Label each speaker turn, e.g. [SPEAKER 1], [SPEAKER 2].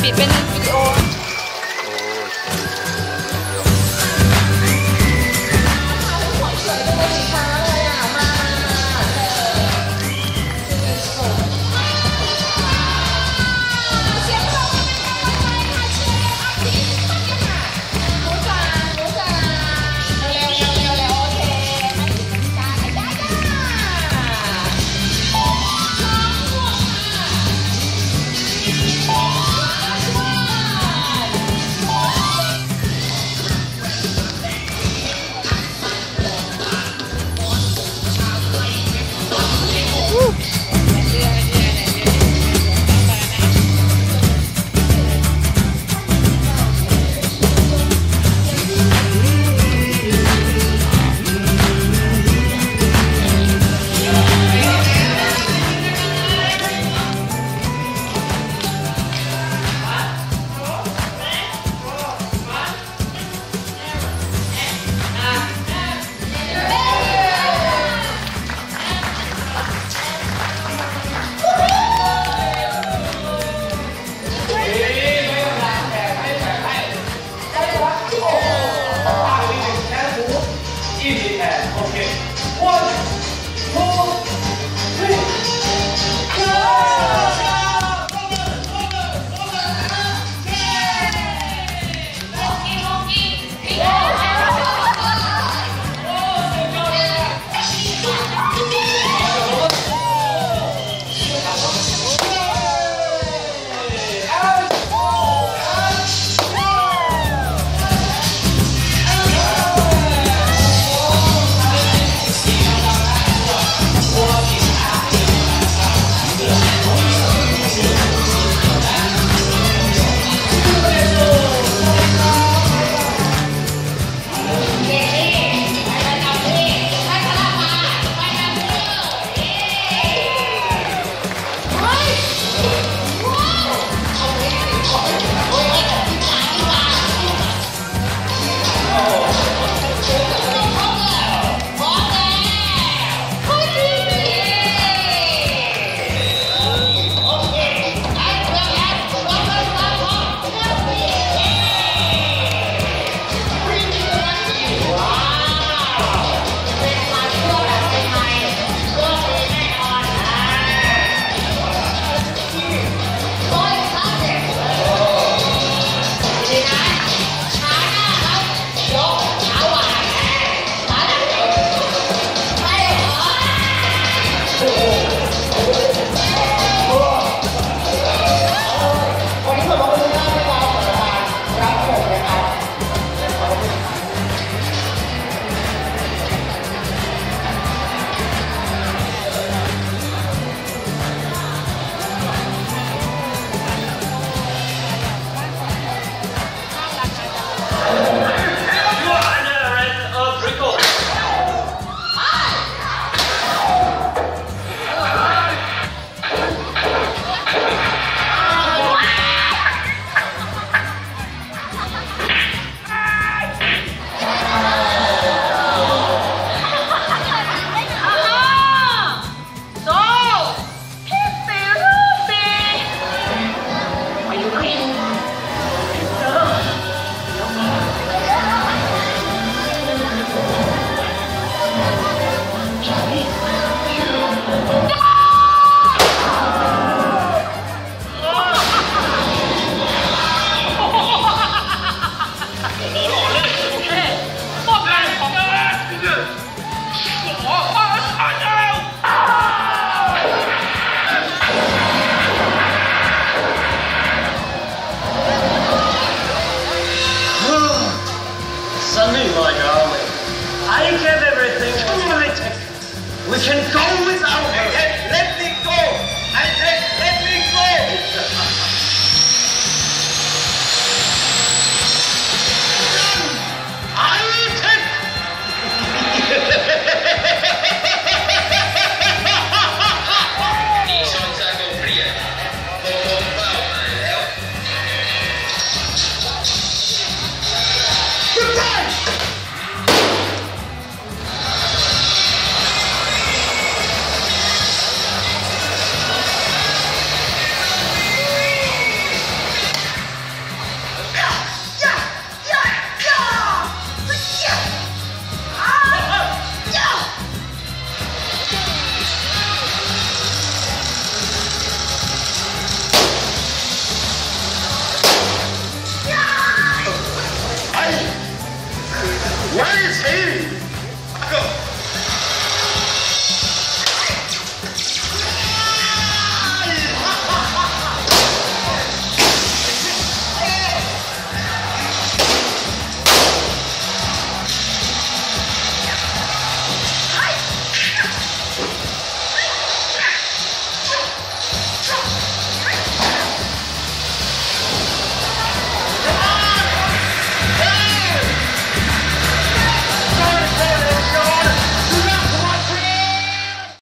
[SPEAKER 1] Pipe Nancy. Can go Where is he?